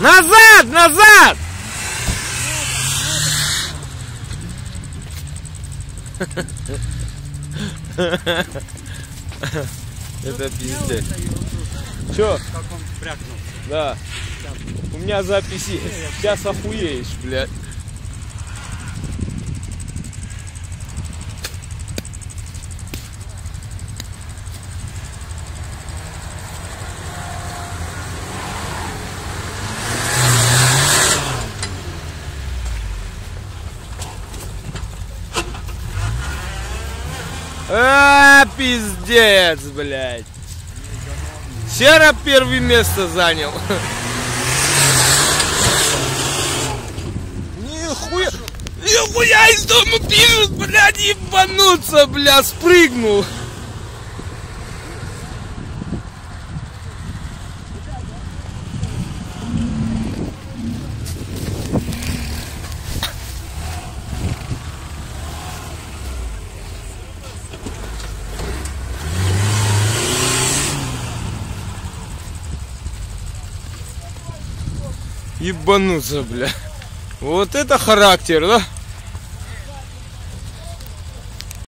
Назад, назад! Это пиздец. Чё? Как он брякнул. Да. У меня запись есть. Сейчас охуеешь, блядь. А, пиздец, блядь. Сера первое место занял. Нихуя. Нихуя из дома пишут, блядь, ебануться, бля, спрыгнул. Ебануться, бля. Вот это характер, да?